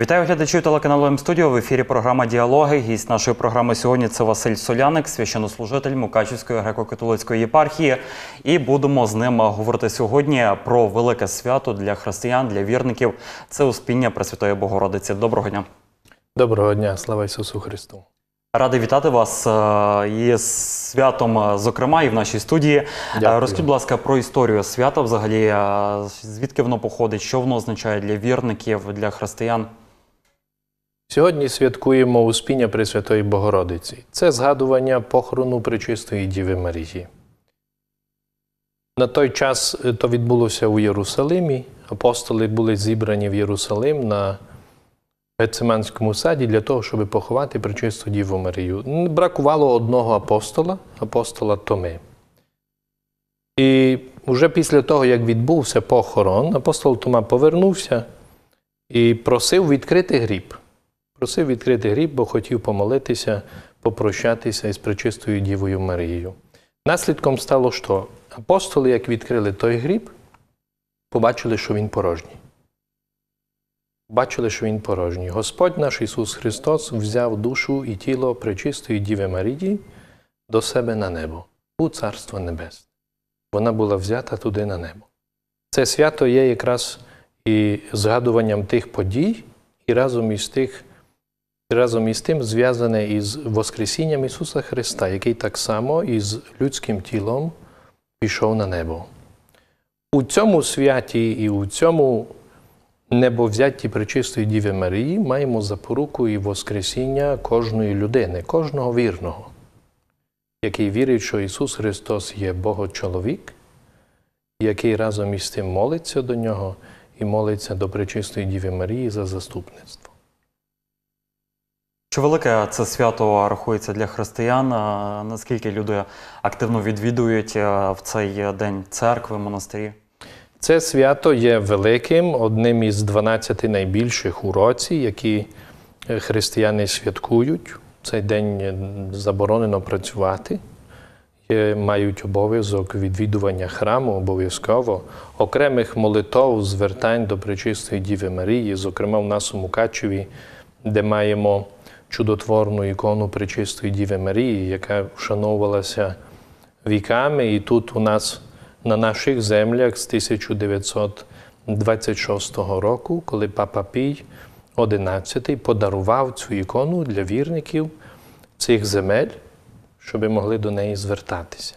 Вітаю глядачів телеканалу М-студіо. В ефірі програма Діалоги. Гість нашої програми сьогодні це Василь Соляник, священнослужитель Мукачівської греко-католицької єпархії. І будемо з ним говорити сьогодні про велике свято для християн, для вірників. Це Успіння Пресвятої Богородиці. Доброго дня. Доброго дня, слава Ісусу Христу. Радий вітати вас е, із святом, е, зокрема, і в нашій студії. Е, Дякую. Розкажіть, будь ласка, про історію свята взагалі, звідки воно походить, що воно означає для вірників, для християн. Сьогодні святкуємо Успіння Пресвятої Богородиці. Це згадування похорону Пречистої Діви Марії. На той час е, то відбулося у Єрусалимі. Апостоли були зібрані в Єрусалим на Гециманському саді для того, щоб поховати Пречисту Діву Марію. Бракувало одного апостола, апостола Томи. І вже після того, як відбувся похорон, апостол Тома повернувся і просив відкрити гріб. Просив відкрити гріб, бо хотів помолитися, попрощатися із пречистою Дівою Марією. Наслідком стало, що апостоли, як відкрили той гріб, побачили, що він порожній. Бачили, що він порожній. Господь наш Ісус Христос взяв душу і тіло пречистої Діви Марії до себе на небо, у Царство Небесне. Вона була взята туди на небо. Це свято є якраз і згадуванням тих подій, і разом із тих, разом із тим зв'язане із Воскресінням Ісуса Христа, який так само із людським тілом пішов на небо. У цьому святі і у цьому небовзятті Пречистої Діви Марії маємо запоруку і Воскресіння кожної людини, кожного вірного, який вірить, що Ісус Христос є Богочоловік, який разом із тим молиться до нього і молиться до Пречистої Діви Марії за заступництво. Чи велике це свято рахується для християн? Наскільки люди активно відвідують е, в цей день церкви, монастирі? Це свято є великим, одним із 12 найбільших у році, які е, християни святкують. Цей день заборонено працювати. Мають обов'язок відвідування храму обов'язково, окремих молитов, звертань до Пречистої Діви Марії, зокрема в нас у Мукачеві, де маємо чудотворну ікону Пречистої Діви Марії, яка вшановувалася віками, і тут у нас на наших землях з 1926 року, коли Папа Пій XI подарував цю ікону для вірників цих земель, щоб могли до неї звертатися.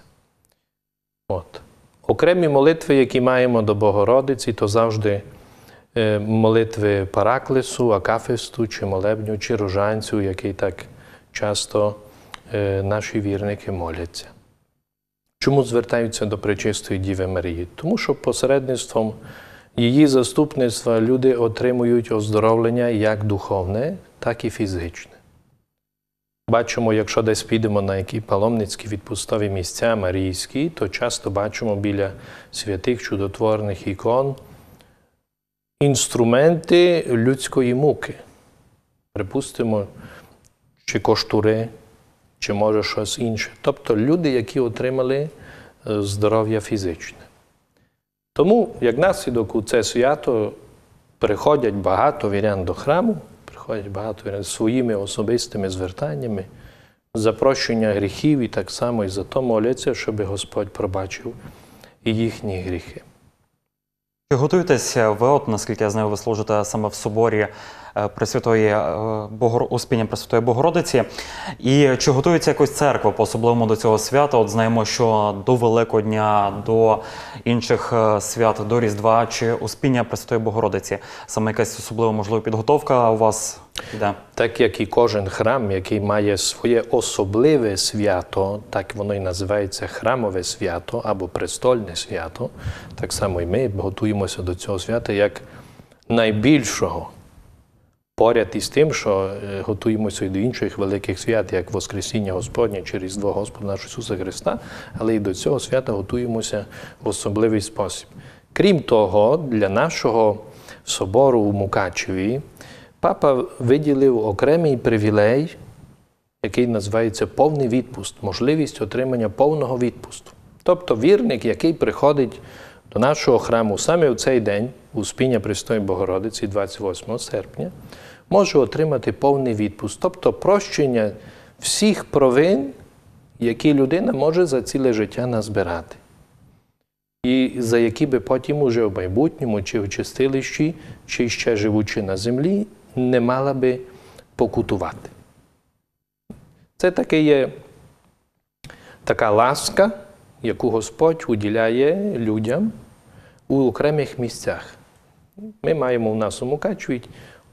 От. Окремі молитви, які маємо до Богородиці, то завжди молитви Параклесу, Акафисту, чи молебню, чи рожанцю, який так часто е, наші вірники моляться. Чому звертаються до Пречистої Діви Марії? Тому що посередництвом її заступництва люди отримують оздоровлення як духовне, так і фізичне. Бачимо, якщо десь підемо на які паломницькі відпустові місця марійські, то часто бачимо біля святих чудотворних ікон інструменти людської муки. Припустимо, чи коштури, чи може щось інше. Тобто люди, які отримали е, здоров'я фізичне. Тому, як наслідок у це свято приходять багато вірян до храму, приходять багато вірян своїми особистими звертаннями, за прощення гріхів і так само і за то моляться, щоб Господь пробачив їхні гріхи. Чи готуєтеся ви, от наскільки я знаю, ви служите саме в соборі Пресвятої е, Богор... Успіння Пресвятої Богородиці? І чи готується якось церква по-особливому до цього свята? От знаємо, що до Великодня, до інших е, свят, до Різдва чи Успіння Пресвятої Богородиці. Саме якась особлива можливо підготовка у вас йде? Так як і кожен храм, який має своє особливе свято, так воно і називається храмове свято або престольне свято, так само і ми готуємося до цього свята як найбільшого. Поряд із тим, що е, готуємося і до інших великих свят, як Воскресіння Господнє чи Різдво Господа нашого Ісуса Христа, але і до цього свята готуємося в особливий спосіб. Крім того, для нашого собору у Мукачеві папа виділив окремий привілей, який називається повний відпуст, можливість отримання повного відпусту. Тобто вірник, який приходить до нашого храму саме в цей день, Успіння Престої Богородиці, 28 серпня, може отримати повний відпуск, тобто прощення всіх провин, які людина може за ціле життя назбирати. І за які би потім уже в майбутньому, чи в чистилищі, чи ще живучи на землі, не мала би покутувати. Це таке є така ласка, яку Господь уділяє людям у окремих місцях. Ми маємо у нас у Мукачеві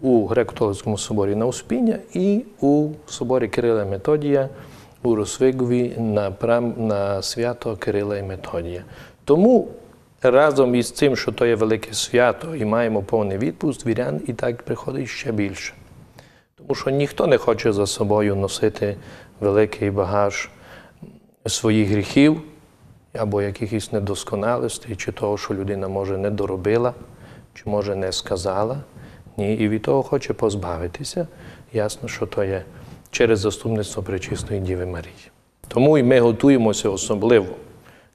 у Греко-католицькому соборі на Успіння і у соборі Кирила Методія у Росвигові на, прам, на свято Кирила і Методія. Тому разом із цим, що то є велике свято і маємо повний відпуск, вірян і так приходить ще більше. Тому що ніхто не хоче за собою носити великий багаж своїх гріхів або якихось недосконалостей, чи того, що людина може не доробила, чи може не сказала. Ні, і від того хоче позбавитися. Ясно, що то є через заступництво Пречистої Діви Марії. Тому і ми готуємося особливо,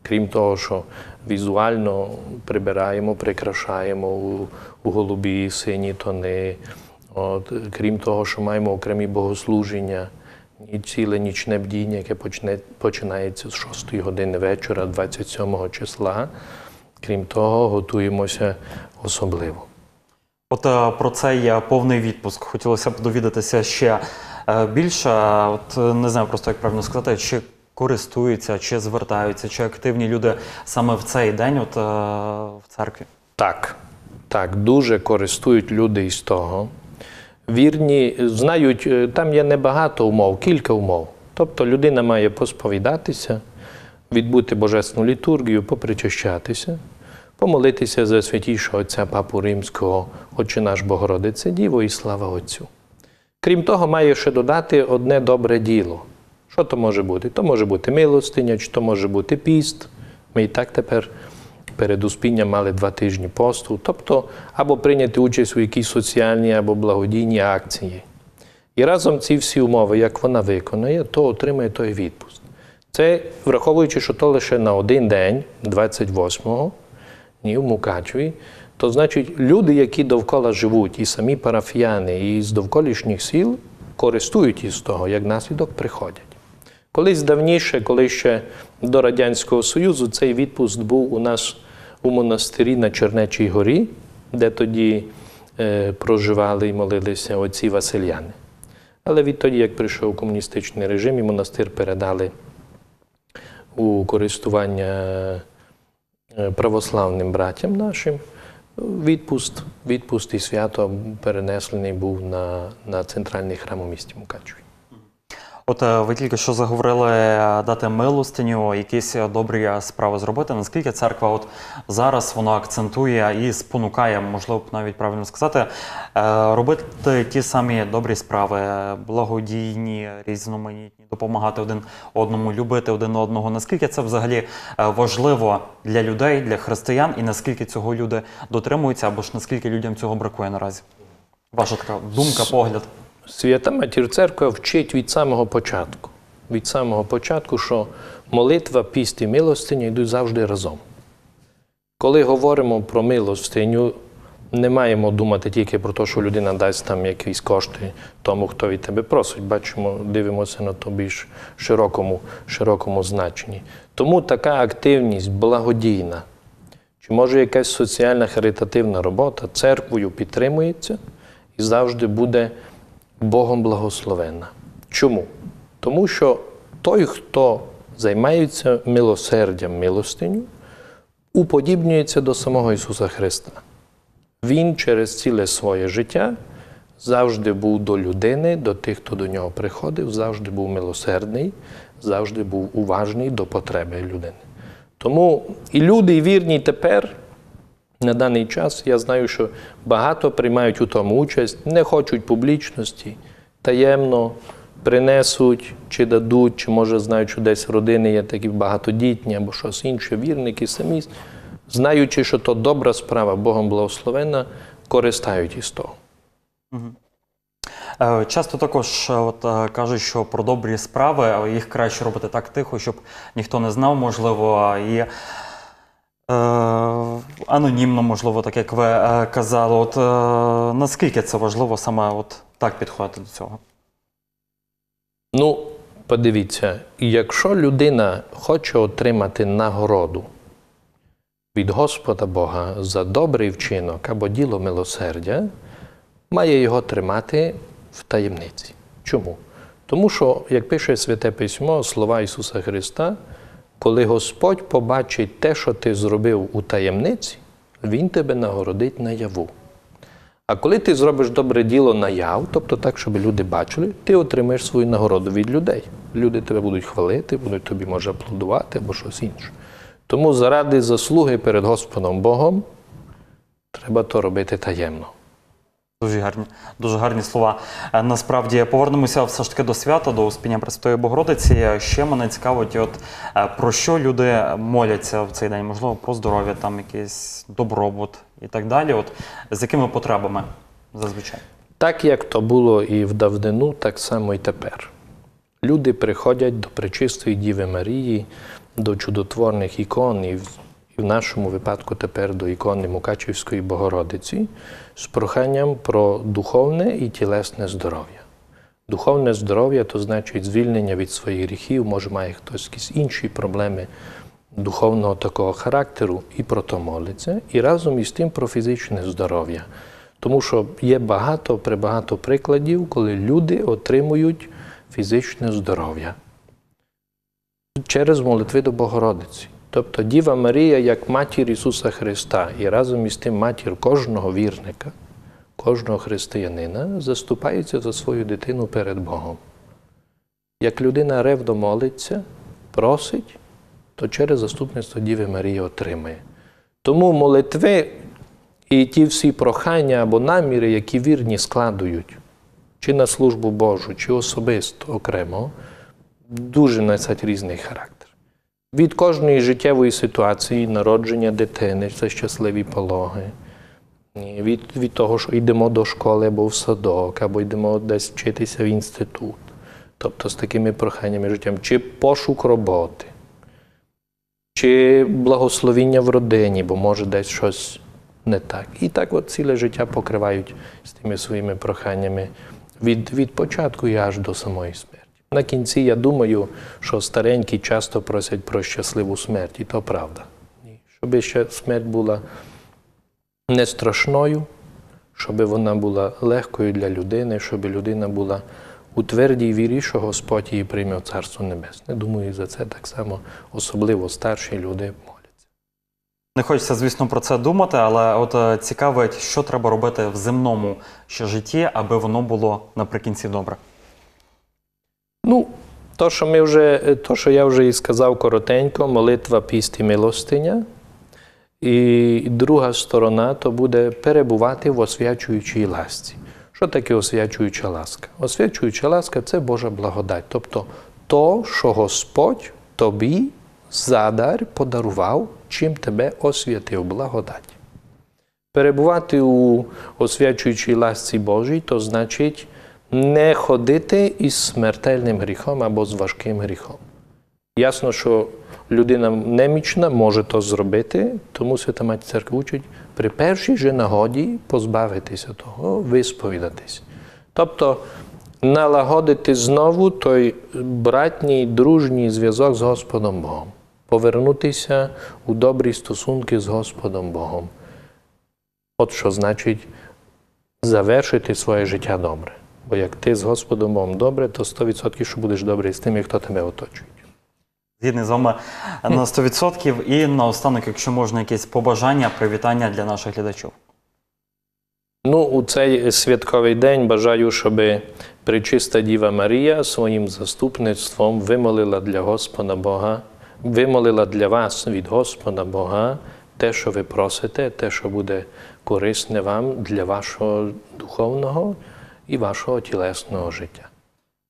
крім того, що візуально прибираємо, прикрашаємо у, у голубі сині тони. От, крім того, що маємо окремі богослуження, і ціле нічне бдіння, яке почне, починається з 6 години вечора, 27 числа. Крім того, готуємося особливо. От е, про цей повний відпуск хотілося б довідатися ще е, більше. От е, не знаю просто, як правильно сказати, чи користуються, чи звертаються, чи активні люди саме в цей день от, в церкві. Так, так, дуже користують люди із того. Вірні, знають, е, там є небагато умов, кілька умов. Тобто людина має посповідатися, відбути божественну літургію, попричащатися, помолитися за святішого Отця Папу Римського, Отче наш Богородице Діво і слава Отцю. Крім того, має ще додати одне добре діло. Що то може бути? То може бути милостиня, чи то може бути піст. Ми і так тепер перед успінням мали два тижні посту, тобто або прийняти участь у якійсь соціальній або благодійній акції. І разом ці всі умови, як вона виконує, то отримає той відпуск. Це враховуючи, що то лише на один день, 28-го, ні, в Мукачеві, то значить люди, які довкола живуть, і самі парафіяни, і з довколишніх сіл користують із того, як наслідок приходять. Колись давніше, коли ще до Радянського Союзу, цей відпуск був у нас у монастирі на Чернечій горі, де тоді е, проживали і молилися отці Васильяни. Але відтоді, як прийшов комуністичний режим, і монастир передали у користування е, православним братям нашим, відпуст, і свято перенесений був на, на центральний храм у місті Мукачеві. От е, ви тільки що заговорили е, дати милостиню, якісь е, добрі справи зробити. Наскільки церква от зараз вона акцентує і спонукає, можливо, навіть правильно сказати, робити ті самі добрі справи, благодійні, різноманітні, допомагати один одному, любити один одного. Наскільки це взагалі важливо для людей, для християн, і наскільки цього люди дотримуються, або ж наскільки людям цього бракує наразі? Ваша така думка, погляд. Свята Матір Церква вчить від самого початку. Від самого початку, що молитва, піст і милостиня йдуть завжди разом. Коли говоримо про милостиню, не маємо думати тільки про те, що людина дасть там якісь кошти тому, хто від тебе просить. Бачимо, дивимося на то більш широкому, широкому значенні. Тому така активність благодійна, чи може якась соціальна харитативна робота церквою підтримується і завжди буде Богом благословенна. Чому? Тому що той, хто займається милосердям, милостиню, уподібнюється до самого Ісуса Христа. Він через ціле своє життя завжди був до людини, до тих, хто до нього приходив, завжди був милосердний, завжди був уважний до потреби людини. Тому і люди, і вірні тепер на даний час я знаю, що багато приймають у тому участь, не хочуть публічності, таємно принесуть чи дадуть, чи може знають, що десь родини є такі багатодітні або щось інше, вірники самі, знаючи, що то добра справа, Богом благословенна, користають із того. Е, Часто також е, от, е, кажуть, що про добрі справи їх краще робити так тихо, щоб ніхто не знав, можливо. І анонімно, можливо, так як ви е, казали. От е, наскільки це важливо саме от так підходити до цього? Ну, подивіться, якщо людина хоче отримати нагороду від Господа Бога за добрий вчинок або діло милосердя, має його тримати в таємниці. Чому? Тому що, як пише Святе Письмо, слова Ісуса Христа, коли Господь побачить те, що ти зробив у таємниці, Він тебе нагородить наяву. А коли ти зробиш добре діло наяв, тобто так, щоб люди бачили, ти отримаєш свою нагороду від людей. Люди тебе будуть хвалити, будуть тобі, може, аплодувати або щось інше. Тому заради заслуги перед Господом Богом треба то робити таємно. Дуже гарні, дуже гарні слова. Е, Насправді повернемося все ж таки до свята, до Успіння Пресвятої Богородиці. Ще мене цікавить, от е, про що люди моляться в цей день? Можливо, про здоров'я, там якийсь добробут і так далі. От з якими потребами зазвичай? Так як то було і в давнину, так само і тепер. Люди приходять до Пречистої Діви Марії, до чудотворних ікон, і і в нашому випадку тепер до ікони Мукачівської Богородиці з проханням про духовне і тілесне здоров'я. Духовне здоров'я то значить звільнення від своїх гріхів, може має хтось якісь інші проблеми духовного такого характеру, і про то молиться, і разом із тим про фізичне здоров'я. Тому що є багато прибагато прикладів, коли люди отримують фізичне здоров'я через молитви до Богородиці. Тобто Діва Марія як матір Ісуса Христа і разом із тим матір кожного вірника, кожного християнина заступається за свою дитину перед Богом. Як людина ревно молиться, просить, то через заступництво Діви Марії отримає. Тому молитви і ті всі прохання або наміри, які вірні складують, чи на службу Божу, чи особисто окремо, дуже носять різний характер. Від кожної життєвої ситуації, народження дитини, це щасливі пологи, від, від того, що йдемо до школи або в садок, або йдемо десь вчитися в інститут, тобто з такими проханнями життям, чи пошук роботи, чи благословіння в родині, бо може десь щось не так. І так от ціле життя покривають з тими своїми проханнями від, від початку і аж до самої смерті. На кінці я думаю, що старенькі часто просять про щасливу смерть, і то правда. Щоб ще смерть була не страшною, щоб вона була легкою для людини, щоб людина була у твердій вірі, що Господь її прийме в Царство Небесне. Думаю, за це так само особливо старші люди моляться. Не хочеться, звісно, про це думати, але от е, цікавить, що треба робити в земному ще житті, аби воно було наприкінці добре. Ну, то, що ми вже, то, що я вже і сказав коротенько, молитва піст і милостиня. І друга сторона то буде перебувати в освячуючій ласці. Що таке освячуюча ласка? Освячуюча ласка це Божа благодать. Тобто то, що Господь тобі задар подарував, чим тебе освятив благодать. Перебувати у освячуючій ласці Божій, то значить не ходити із смертельним гріхом або з важким гріхом. Ясно, що людина немічна може то зробити, тому Свята Мати Церква учить при першій же нагоді позбавитися того, висповідатись. Тобто налагодити знову той братній, дружній зв'язок з Господом Богом, повернутися у добрі стосунки з Господом Богом. От що значить завершити своє життя добре. Бо як ти з Господом Богом добре, то 100% що будеш добре з тими, хто тебе оточує. Згідний з вами на 100%. І наостанок, якщо можна, якісь побажання, привітання для наших глядачів. Ну, у цей святковий день бажаю, щоб причиста Діва Марія своїм заступництвом вимолила для Господа Бога, вимолила для вас від Господа Бога те, що ви просите, те, що буде корисне вам для вашого духовного і вашого тілесного життя.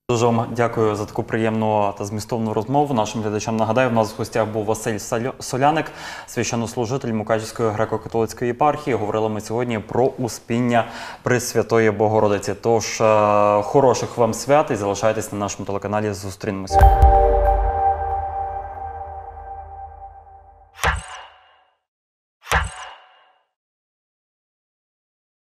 Дуже вам дякую за таку приємну та змістовну розмову. Нашим глядачам нагадаю, в нас в гостях був Василь Соляник, священнослужитель Мукачівської греко-католицької єпархії. Говорили ми сьогодні про успіння Пресвятої Богородиці. Тож е, хороших вам свят і залишайтесь на нашому телеканалі. Зустрінемося.